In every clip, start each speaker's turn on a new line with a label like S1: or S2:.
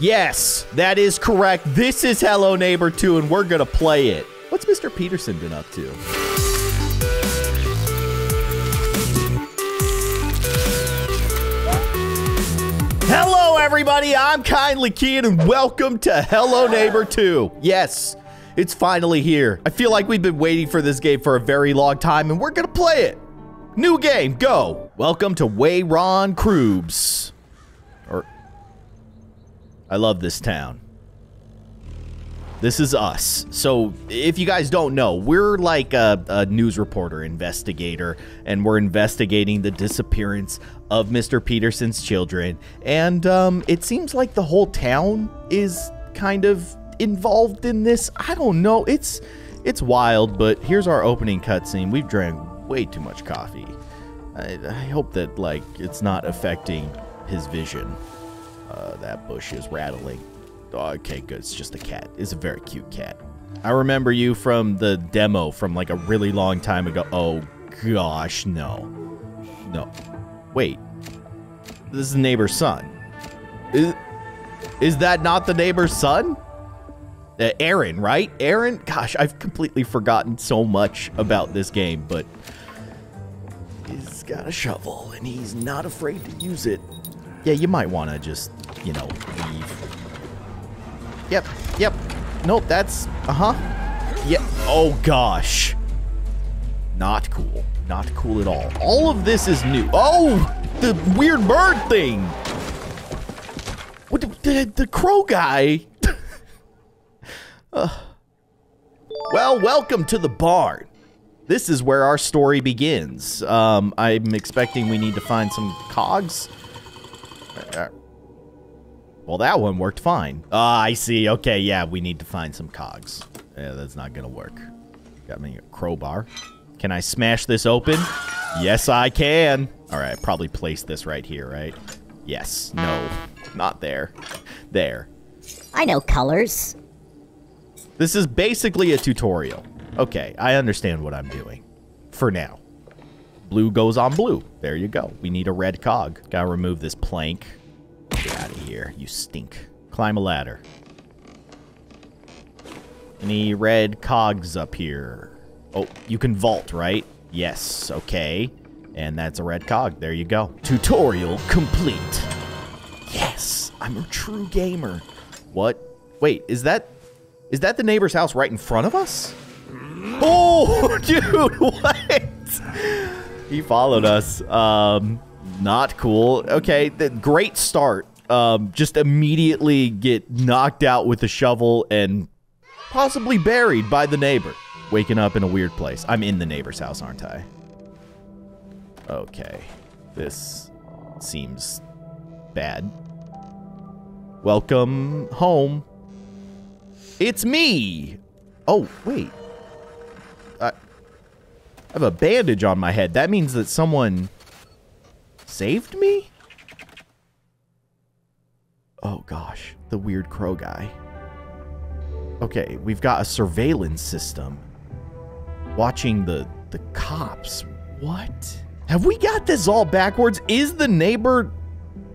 S1: Yes, that is correct. This is Hello Neighbor 2, and we're going to play it. What's Mr. Peterson been up to? Hello, everybody. I'm Kindly Keyin, and welcome to Hello Neighbor 2. Yes, it's finally here. I feel like we've been waiting for this game for a very long time, and we're going to play it. New game, go. Welcome to Raven Brooks. I love this town. This is us. So, if you guys don't know, we're like a, a, news reporter, investigator, and we're investigating the disappearance of Mr. Peterson's children. And um, it seems like the whole town is kind of involved in this. I don't know. It's it's wild, but here's our opening cutscene. We've drank way too much coffee. I, I hope that like it's not affecting his vision. Uh, that bush is rattling. Oh, okay, good. It's just a cat. It's a very cute cat. I remember you from the demo from like a really long time ago. Oh, gosh, no. No. Wait. This is the neighbor's son. Is, is that not the neighbor's son? Uh, Aaron, right? Aaron? Gosh, I've completely forgotten so much about this game, but he's got a shovel and he's not afraid to use it. Yeah, you might want to just, you know, leave. Yep, yep. Nope, that's, uh-huh. Yeah, oh gosh. Not cool. Not cool at all. All of this is new. Oh, the weird bird thing. What, the, the, the crow guy. uh. Well, welcome to the barn. This is where our story begins. Um, I'm expecting we need to find some cogs. Uh, well, that one worked fine. Ah, I see. Okay, yeah, we need to find some cogs. Yeah, that's not gonna work. Got me a crowbar. Can I smash this open? Yes, I can. All right, probably place this right here, right? Yes. No. Not there. There.
S2: I know colors.
S1: This is basically a tutorial. Okay, I understand what I'm doing. For now. Blue goes on blue. There you go. We need a red cog. Gotta remove this plank. Get out of here, you stink. Climb a ladder. Any red cogs up here? Oh, you can vault, right? Yes, okay. And that's a red cog. There you go. Tutorial complete. Yes, I'm a true gamer. What? Wait, is that... Is that the neighbor's house right in front of us? Oh, dude, what? He followed us. Um, not cool. Okay, the great start. Um, just immediately get knocked out with a shovel and possibly buried by the neighbor. Waking up in a weird place. I'm in the neighbor's house, aren't I? Okay. This seems bad. Welcome home. It's me. Oh, wait. I, I have a bandage on my head. That means that someone saved me? Oh gosh, the weird crow guy. Okay, we've got a surveillance system. Watching the the cops. What? Have we got this all backwards? Is the neighbor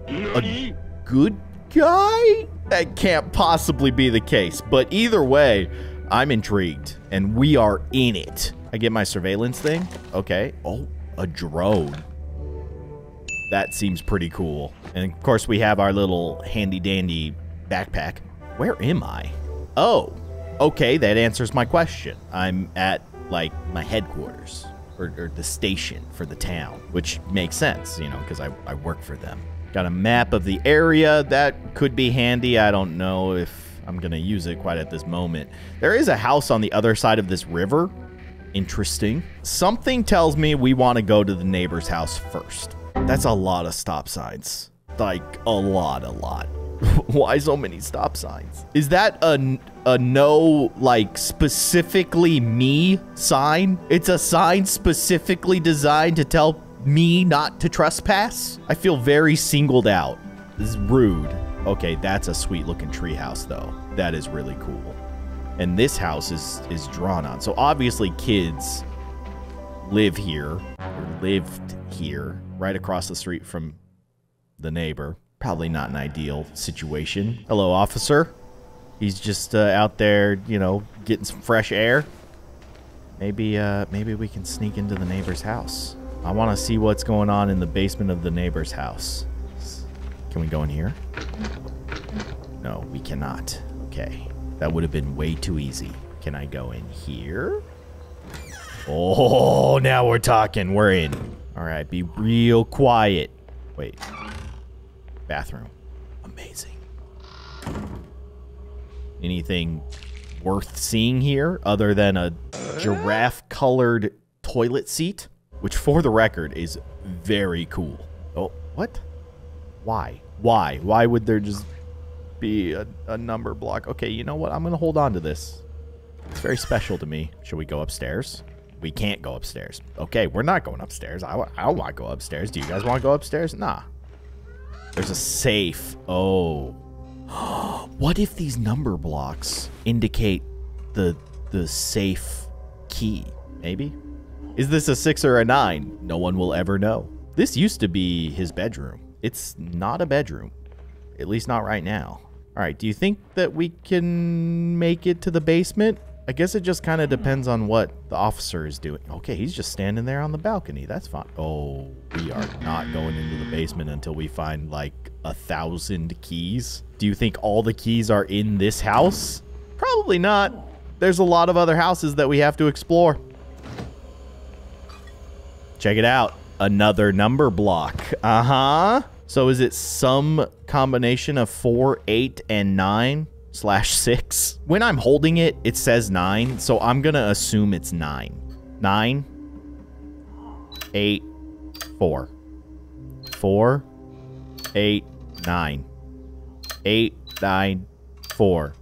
S1: a good guy? That can't possibly be the case. But either way, I'm intrigued. And we are in it. I get my surveillance thing. Okay. Oh, a drone. That seems pretty cool. And of course, we have our little handy dandy backpack. Where am I? Oh, okay, that answers my question. I'm at like my headquarters or, or the station for the town, which makes sense, you know, because I, I work for them. Got a map of the area. That could be handy. I don't know if I'm going to use it quite at this moment. There is a house on the other side of this river. Interesting. Something tells me we want to go to the neighbor's house first. That's a lot of stop signs. Like, a lot, a lot. Why so many stop signs? Is that a, a no, like, specifically me sign? It's a sign specifically designed to tell me not to trespass? I feel very singled out. This is rude. Okay, that's a sweet looking treehouse, though. That is really cool. And this house is, is drawn on. So obviously kids live here, or lived here right across the street from the neighbor. Probably not an ideal situation. Hello, officer. He's just uh, out there, you know, getting some fresh air. Maybe, uh, maybe we can sneak into the neighbor's house. I want to see what's going on in the basement of the neighbor's house. Can we go in here? No, we cannot. Okay. That would have been way too easy. Can I go in here? Oh, now we're talking. We're in. All right, be real quiet. Wait. Bathroom. Amazing. Anything worth seeing here other than a giraffe colored toilet seat? Which, for the record, is very cool. Oh, what? Why? Why? Why would there just be a, a number block? Okay, you know what? I'm going to hold on to this. It's very special to me. Should we go upstairs? We can't go upstairs. Okay, we're not going upstairs. I, I don't want to go upstairs. Do you guys want to go upstairs? Nah. There's a safe. Oh. what if these number blocks indicate the the safe key? Maybe? Is this a six or a nine? No one will ever know. This used to be his bedroom. It's not a bedroom. At least not right now. All right, do you think that we can make it to the basement? I guess it just kind of depends on what the officer is doing. Okay, he's just standing there on the balcony. That's fine. Oh, we are not going into the basement until we find like a thousand keys. Do you think all the keys are in this house? Probably not. There's a lot of other houses that we have to explore. Check it out. Another number block. Uh-huh. So is it some combination of 4, 8, and 9? Slash 6. When I'm holding it, it says 9, so I'm to assume it's 9. 9, 8, 4. 4, 8, 9. 8, 9, 4.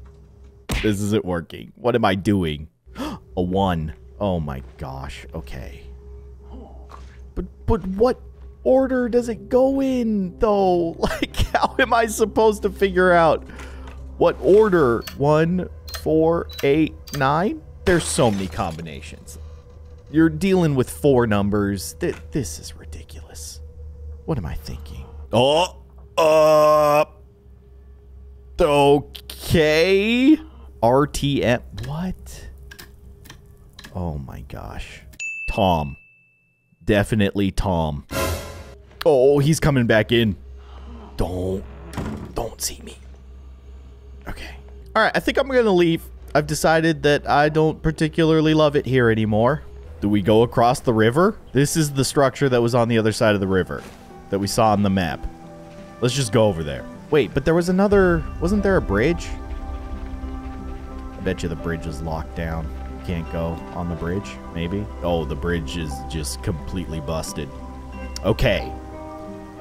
S1: This isn't working. What am I doing? A 1. Oh my gosh. Okay. But, but what order does it go in, though? Like, how am I supposed to figure out what order? One, four, eight, nine? There's so many combinations. You're dealing with four numbers. Th this is ridiculous. What am I thinking? Oh, uh, okay. RTM. What? Oh my gosh. Tom. Definitely Tom. Oh, he's coming back in. Don't, don't see me. Okay. All right, I think I'm going to leave. I've decided that I don't particularly love it here anymore. Do we go across the river? This is the structure that was on the other side of the river that we saw on the map. Let's just go over there. Wait, but there was another... Wasn't there a bridge? I bet you the bridge is locked down. Can't go on the bridge, maybe? Oh, the bridge is just completely busted. Okay.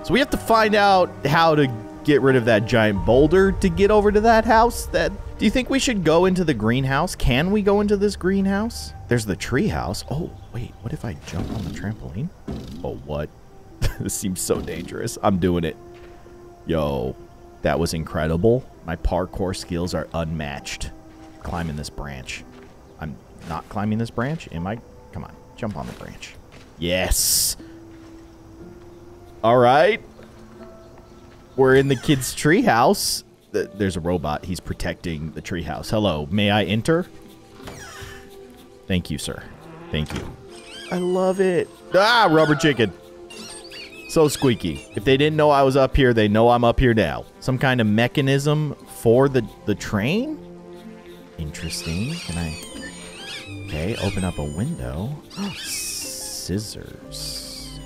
S1: So we have to find out how to get rid of that giant boulder to get over to that house? That do you think we should go into the greenhouse? Can we go into this greenhouse? There's the tree house. Oh, wait, what if I jump on the trampoline? Oh, what? this seems so dangerous. I'm doing it. Yo, that was incredible. My parkour skills are unmatched. Climbing this branch. I'm not climbing this branch, am I? Come on, jump on the branch. Yes. All right. We're in the kid's treehouse. There's a robot. He's protecting the treehouse. Hello, may I enter? Thank you, sir. Thank you. I love it. Ah, rubber chicken. So squeaky. If they didn't know I was up here, they know I'm up here now. Some kind of mechanism for the, the train? Interesting. Can I... Okay, open up a window. Scissors.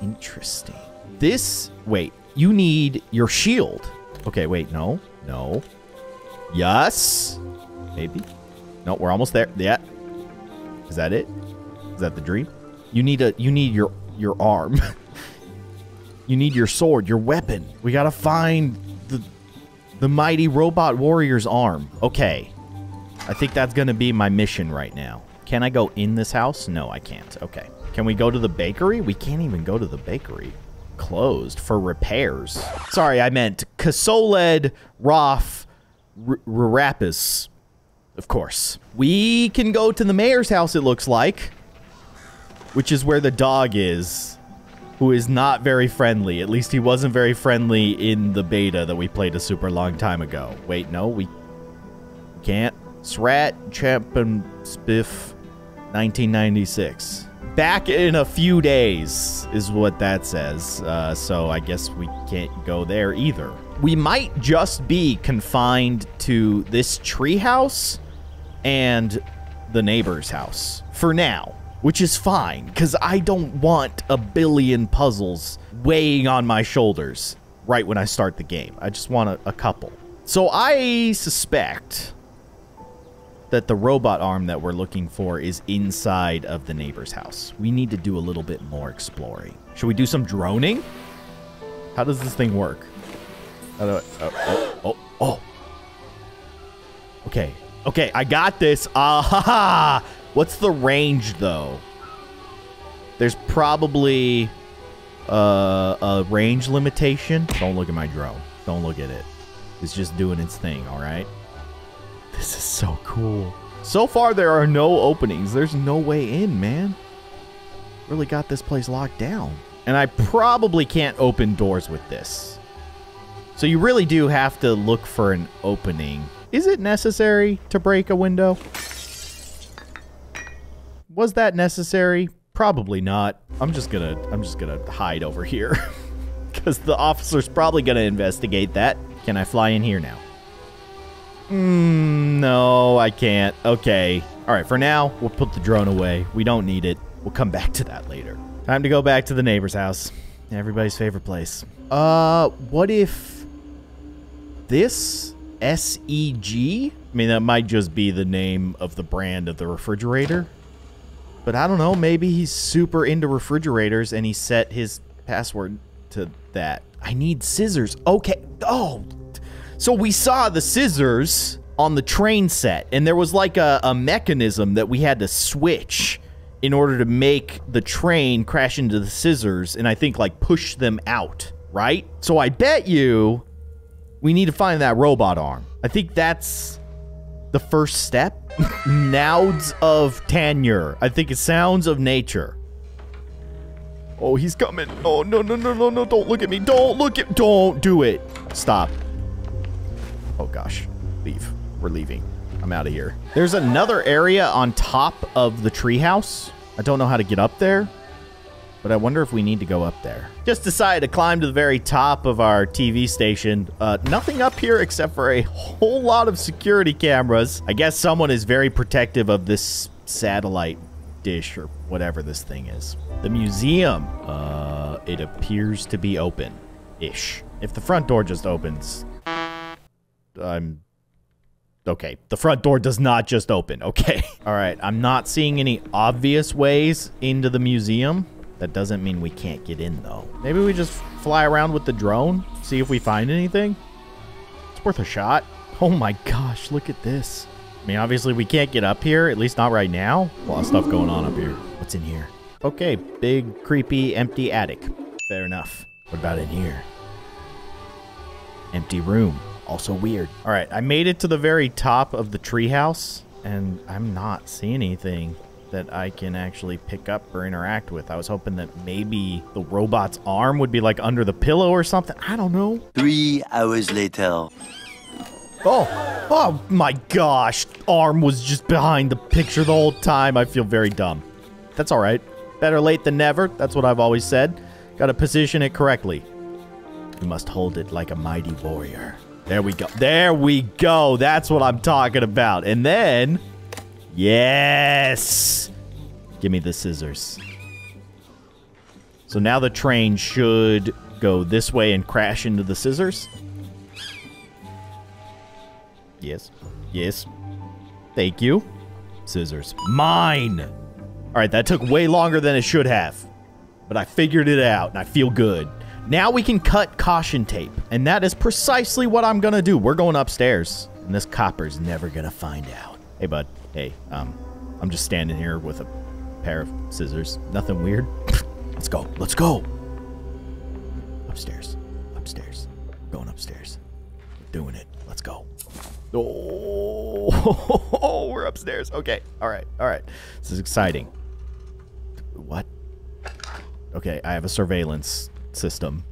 S1: Interesting. This... Wait you need your shield. Okay, wait, no, no. Yes. Maybe. No, we're almost there. Yeah. Is that it? Is that the dream? You need a you need your your arm. you need your sword, your weapon. We gotta find the the mighty robot warrior's arm. Okay. I think that's gonna be my mission right now. Can I go in this house? No, I can't. Okay. Can we go to the bakery? We can't even go to the bakery closed for repairs. Sorry, I meant Casoled Roth Rapis. Of course. We can go to the mayor's house, it looks like. Which is where the dog is. who is not very friendly. At least he wasn't very friendly in the beta that we played a super long time ago. Wait, no, we can't. Srat Champion Spiff 1996. Back in a few days is what that says. Uh, so I guess we can't go there either. We might just be confined to this treehouse and the neighbor's house for now, which is fine because I don't want a billion puzzles weighing on my shoulders right when I start the game. I just want a, a couple. So I suspect that the robot arm that we're looking for is inside of the neighbor's house. We need to do a little bit more exploring. Should we do some droning? How does this thing work? I, oh, oh, oh, oh. Okay, okay, I got this. Ah, ha, ha. What's the range, though? There's probably uh, a range limitation. Don't look at my drone. Don't look at it. It's just doing its thing, all right? This is so cool. So far, there are no openings. There's no way in, man. Really got this place locked down. And I probably can't open doors with this. So you really do have to look for an opening. Is it necessary to break a window? Was that necessary? Probably not. I'm just gonna I'm just gonna hide over here. Because the officer's probably gonna investigate that. Can I fly in here now? Mm, no, I can't. Okay. All right, for now, we'll put the drone away. We don't need it. We'll come back to that later. Time to go back to the neighbor's house. Everybody's favorite place. Uh, what if this SEG? I mean, that might just be the name of the brand of the refrigerator. But I don't know. Maybe he's super into refrigerators and he set his password to that. I need scissors. Okay. Oh, so we saw the scissors on the train set, and there was like a, a mechanism that we had to switch in order to make the train crash into the scissors and I think like push them out, right? So I bet you we need to find that robot arm. I think that's the first step. Nouds of tenure. I think it sounds of nature. Oh, he's coming. Oh, no, no, no, no, no. Don't look at me. Don't look at... Don't do it. Stop. Gosh. Leave. We're leaving. I'm out of here. There's another area on top of the treehouse. I don't know how to get up there, but I wonder if we need to go up there. Just decided to climb to the very top of our TV station. Uh, nothing up here except for a whole lot of security cameras. I guess someone is very protective of this satellite dish or whatever this thing is. The museum, uh, it appears to be open-ish. If the front door just opens, I'm Okay, the front door does not just open. Okay. All right, I'm not seeing any obvious ways into the museum. That doesn't mean we can't get in, though. Maybe we just fly around with the drone, see if we find anything. It's worth a shot. Oh my gosh, look at this. I mean, obviously we can't get up here, at least not right now. A lot of stuff going on up here. What's in here? Okay, big, creepy, empty attic. Fair enough. What about in here? Empty room. Also weird. All right, I made it to the very top of the treehouse, and I'm not seeing anything that I can actually pick up or interact with. I was hoping that maybe the robot's arm would be like under the pillow or something. I don't know.
S3: Three hours later.
S1: Oh, oh my gosh. Arm was just behind the picture the whole time. I feel very dumb. That's all right. Better late than never. That's what I've always said. Got to position it correctly. You must hold it like a mighty warrior. There we go. There we go. That's what I'm talking about. And then, yes. Give me the scissors. So now the train should go this way and crash into the scissors. Yes. Yes. Thank you. Scissors. Mine. All right, that took way longer than it should have. But I figured it out, and I feel good. Now we can cut caution tape, and that is precisely what I'm gonna do. We're going upstairs, and this copper's never gonna find out. Hey, bud. Hey, um, I'm just standing here with a pair of scissors. Nothing weird. Let's go. Let's go. Upstairs. Upstairs. Going upstairs. We're doing it. Let's go. Oh, we're upstairs. Okay. All right. All right. This is exciting. What? Okay, I have a surveillance system.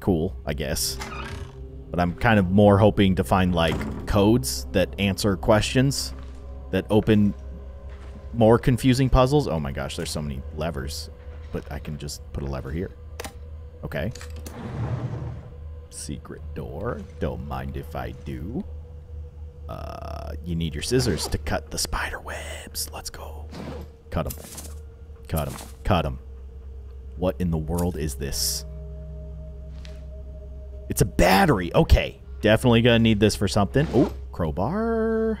S1: Cool, I guess. But I'm kind of more hoping to find, like, codes that answer questions that open more confusing puzzles. Oh my gosh, there's so many levers. But I can just put a lever here. Okay. Secret door. Don't mind if I do. Uh, you need your scissors to cut the spider webs. Let's go. Cut them. Cut them. Cut them. What in the world is this? It's a battery. Okay. Definitely gonna need this for something. Oh, crowbar.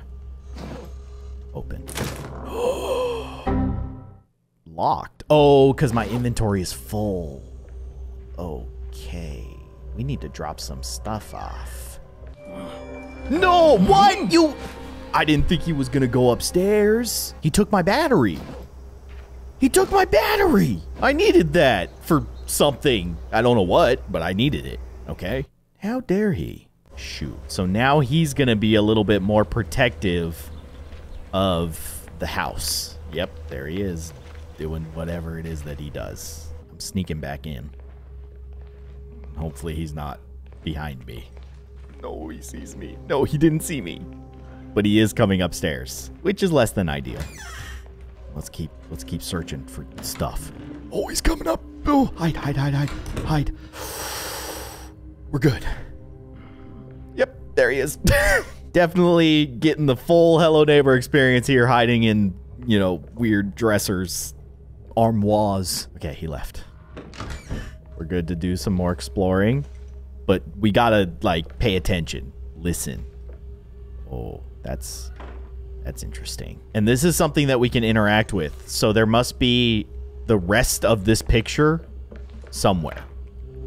S1: Open. Locked. Oh, because my inventory is full. Okay. We need to drop some stuff off. No, what? You... I didn't think he was gonna go upstairs. He took my battery. He took my battery. I needed that for something. I don't know what, but I needed it. Okay. How dare he? Shoot. So now he's gonna be a little bit more protective of the house. Yep, there he is, doing whatever it is that he does. I'm sneaking back in. Hopefully he's not behind me. No, he sees me. No, he didn't see me. But he is coming upstairs, which is less than ideal. Let's keep let's keep searching for stuff. Oh, he's coming up. Oh, hide, hide, hide, hide, hide. We're good. Yep, there he is. Definitely getting the full Hello Neighbor experience here, hiding in, you know, weird dressers, armoires. Okay, he left. We're good to do some more exploring, but we gotta, like, pay attention. Listen. Oh, that's that's interesting. And this is something that we can interact with. So there must be the rest of this picture somewhere.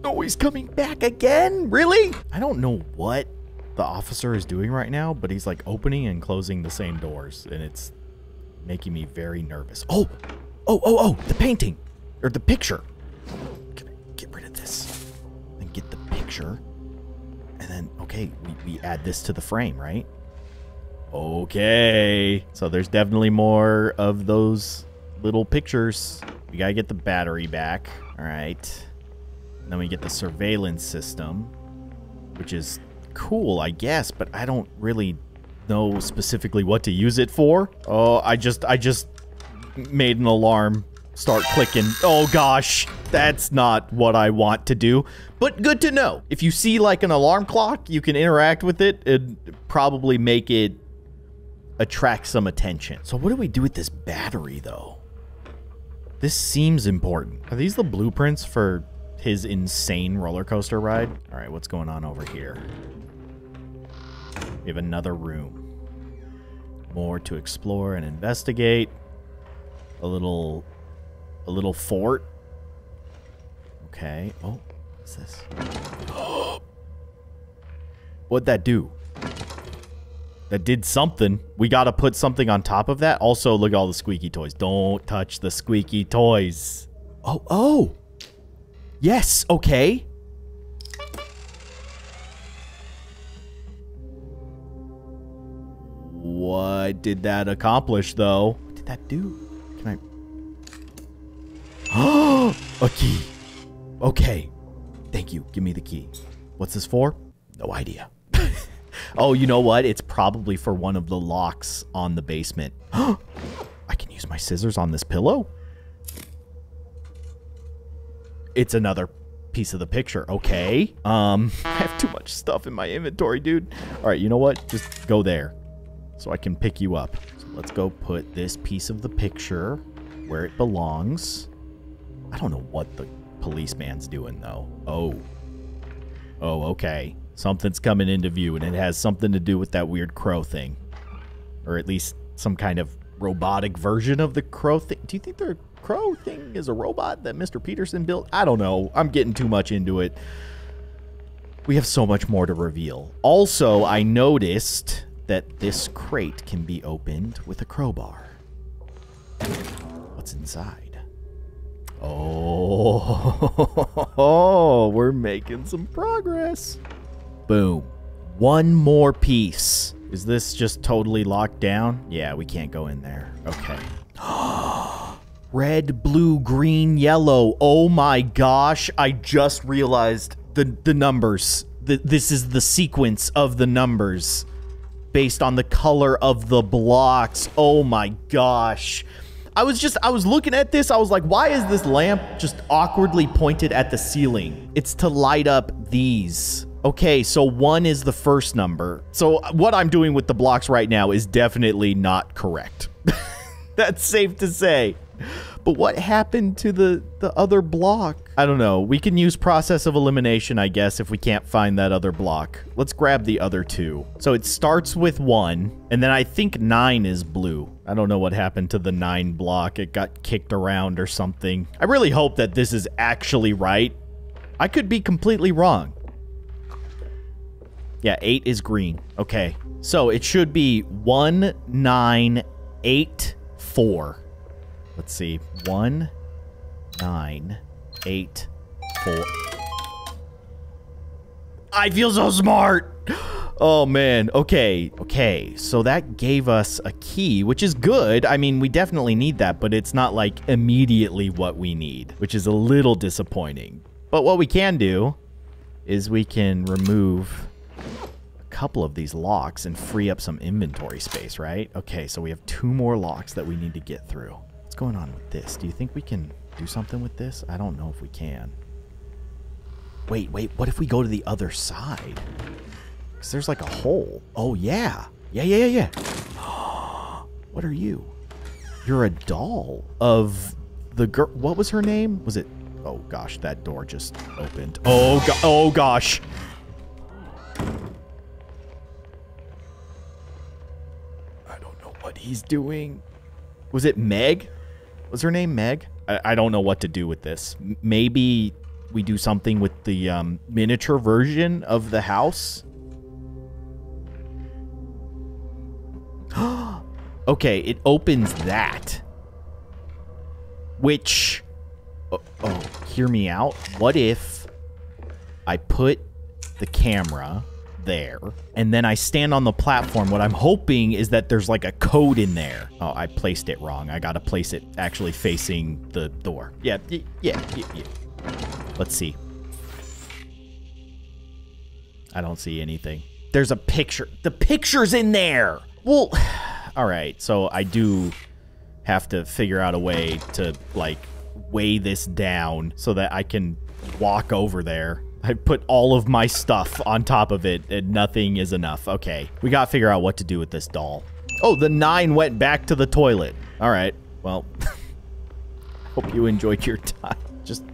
S1: Oh, he's coming back again? Really? I don't know what the officer is doing right now, but he's like opening and closing the same doors, and it's making me very nervous. Oh, oh, oh, oh, the painting or the picture. Can I get rid of this? and get the picture, and then okay, we, we add this to the frame, right? Okay, so there's definitely more of those little pictures. We gotta get the battery back. All right. Then we get the surveillance system, which is cool, I guess, but I don't really know specifically what to use it for. Oh, I just I just made an alarm start clicking. Oh gosh, that's not what I want to do. But good to know. If you see like an alarm clock, you can interact with it and probably make it attract some attention. So what do we do with this battery though? This seems important. Are these the blueprints for his insane roller coaster ride? All right, what's going on over here? We have another room. More to explore and investigate. A little a little fort. Okay. Oh, what's this? What'd that do? That did something. We gotta put something on top of that. Also, look at all the squeaky toys. Don't touch the squeaky toys. Oh, oh. Yes, okay. What did that accomplish, though? What did that do? Can i I... a key. Okay. Thank you. Give me the key. What's this for? No idea. Oh, you know what? It's probably for one of the locks on the basement. I can use my scissors on this pillow? It's another piece of the picture. Okay. Um, I have too much stuff in my inventory, dude. All right, you know what? Just go there so I can pick you up. So let's go put this piece of the picture where it belongs. I don't know what the policeman's doing, though. Oh. Oh, okay. Something's coming into view, and it has something to do with that weird crow thing. Or at least some kind of robotic version of the crow thing. Do you think the crow thing is a robot that Mr. Peterson built? I don't know. I'm getting too much into it. We have so much more to reveal. Also, I noticed that this crate can be opened with a crowbar. What's inside? Oh, we're making some progress. Boom. One more piece. Is this just totally locked down? Yeah, we can't go in there. Okay. Red, blue, green, yellow. Oh my gosh. I just realized the, the numbers. The, this is the sequence of the numbers based on the color of the blocks. Oh my gosh. I was just, I was looking at this. I was like, why is this lamp just awkwardly pointed at the ceiling? It's to light up these. Okay, so one is the first number. So uh, what I'm doing with the blocks right now is definitely not correct. That's safe to say. But what happened to the, the other block? I don't know. We can use process of elimination, I guess, if we can't find that other block. Let's grab the other two. So it starts with one, and then I think nine is blue. I don't know what happened to the nine block. It got kicked around or something. I really hope that this is actually right. I could be completely wrong. Yeah, eight is green. Okay. So it should be one, nine, eight, four. Let's see. One, nine, eight, four. I feel so smart. Oh man. Okay. Okay. So that gave us a key, which is good. I mean, we definitely need that, but it's not like immediately what we need, which is a little disappointing. But what we can do is we can remove couple of these locks and free up some inventory space, right? Okay, so we have two more locks that we need to get through. What's going on with this? Do you think we can do something with this? I don't know if we can. Wait, wait, what if we go to the other side? Because there's like a hole. Oh, yeah. Yeah, yeah, yeah, yeah. what are you? You're a doll of the girl. What was her name? Was it? Oh, gosh, that door just opened. Oh, go oh gosh. What he's doing. Was it Meg? Was her name Meg? I, I don't know what to do with this. M maybe we do something with the um, miniature version of the house. okay, it opens that. Which... Oh, oh, hear me out. What if I put the camera there and then I stand on the platform? What I'm hoping is that there's like a code in there. Oh, I placed it wrong. I got to place it actually facing the door. Yeah, yeah, yeah, yeah. Let's see. I don't see anything. There's a picture. The picture's in there. Well, all right. So I do have to figure out a way to like weigh this down so that I can walk over there. I put all of my stuff on top of it and nothing is enough. Okay. We got to figure out what to do with this doll. Oh, the nine went back to the toilet. All right. Well, hope you enjoyed your time. Just,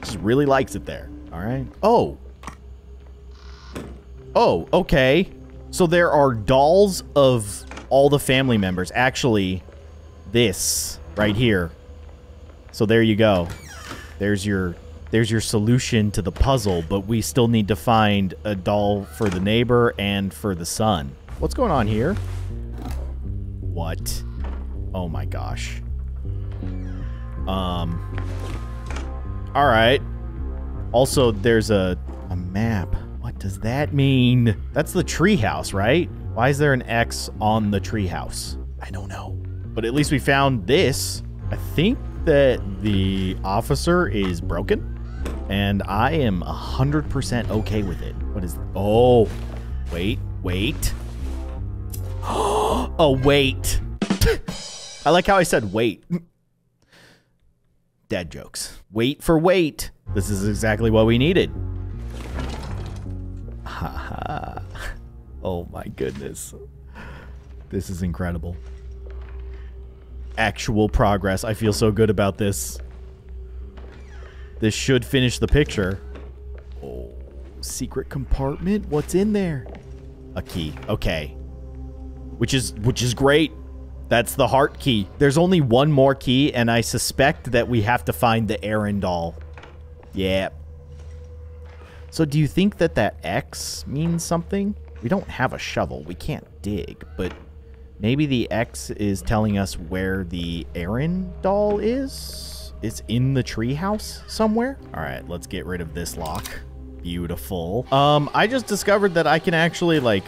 S1: just really likes it there. All right. Oh. Oh, okay. So there are dolls of all the family members. Actually, this right here. So there you go. There's your there's your solution to the puzzle, but we still need to find a doll for the neighbor and for the son. What's going on here? What? Oh my gosh. Um All right. Also, there's a a map. What does that mean? That's the treehouse, right? Why is there an X on the treehouse? I don't know. But at least we found this. I think that the officer is broken. And I am 100% okay with it. What is... Oh. Wait. Wait. oh, wait. I like how I said wait. Dad jokes. Wait for wait. This is exactly what we needed. Haha. oh my goodness. This is incredible. Actual progress. I feel so good about this. This should finish the picture. Oh, secret compartment? What's in there? A key. Okay. Which is which is great. That's the heart key. There's only one more key, and I suspect that we have to find the Aaron doll. Yeah. So do you think that that X means something? We don't have a shovel. We can't dig, but maybe the X is telling us where the Aaron doll is? It's in the treehouse somewhere? All right, let's get rid of this lock. Beautiful. Um, I just discovered that I can actually, like,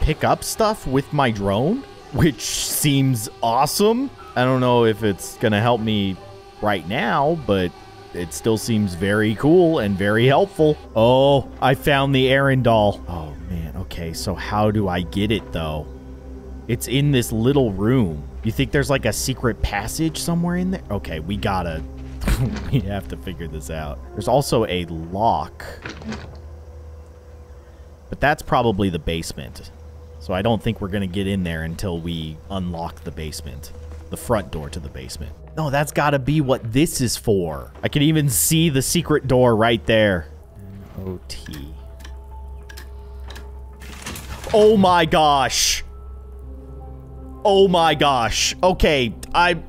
S1: pick up stuff with my drone. which seems awesome. I don't know if it's to help me right now, but it still seems very cool and very helpful. Oh, I found the Aaron doll. Oh, man. Okay, so how do I get it, though? It's in this little room. You think there's like a secret passage somewhere in there? Okay, we gotta... we have to figure this out. There's also a lock. But that's probably the basement. So I don't think we're gonna get in there until we unlock the basement. The front door to the basement. No, that's gotta be what this is for. I can even see the secret door right there. N-O-T. Oh my gosh. Oh my gosh. Okay, I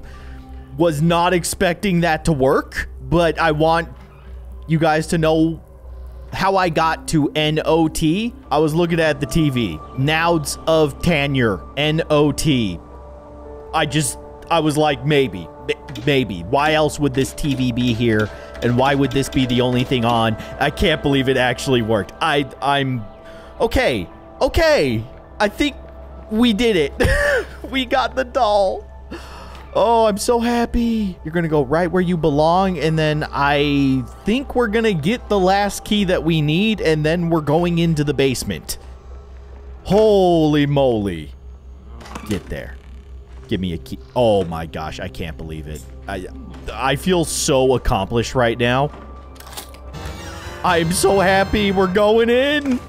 S1: was not expecting that to work, but I want you guys to know how I got to N-O-T. I was looking at the TV. Nouns of Tenure. N-O-T. I just, I was like, maybe. Maybe. Why else would this TV be here? And why would this be the only thing on? I can't believe it actually worked. I, I'm... Okay. Okay. I think we did it. we got the doll. Oh, I'm so happy. You're going to go right where you belong. And then I think we're going to get the last key that we need. And then we're going into the basement. Holy moly. Get there. Give me a key. Oh my gosh, I can't believe it. I, I feel so accomplished right now. I'm so happy we're going in.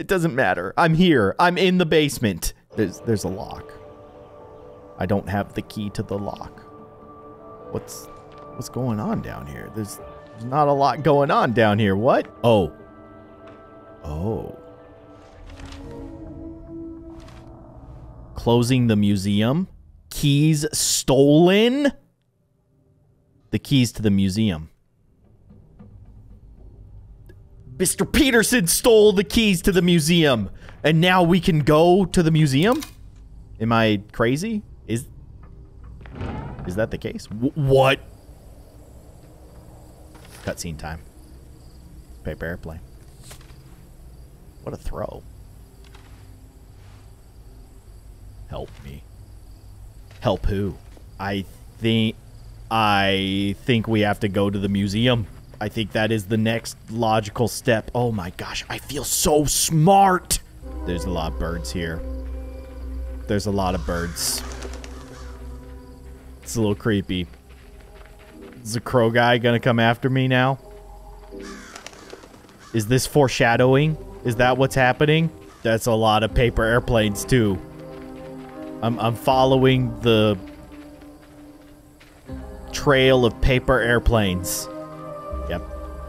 S1: It doesn't matter. I'm here. I'm in the basement. There's there's a lock. I don't have the key to the lock. What's what's going on down here? There's, there's not a lot going on down here. What? Oh. Oh. Closing the museum. Keys stolen. The keys to the museum. Mr. Peterson stole the keys to the museum. And now we can go to the museum? Am I crazy? Is is that the case? W what? Cutscene time. Paper airplane. What a throw. Help me. Help who? I think I think we have to go to the museum. I think that is the next logical step. Oh my gosh, I feel so smart. There's a lot of birds here. There's a lot of birds. It's a little creepy. Is the crow guy gonna come after me now? Is this foreshadowing? Is that what's happening? That's a lot of paper airplanes too. I'm, I'm following the trail of paper airplanes.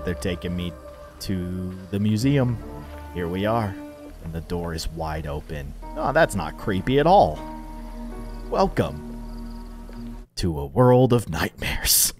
S1: They're taking me to the museum. Here we are and the door is wide open. Oh, that's not creepy at all. Welcome to a world of nightmares.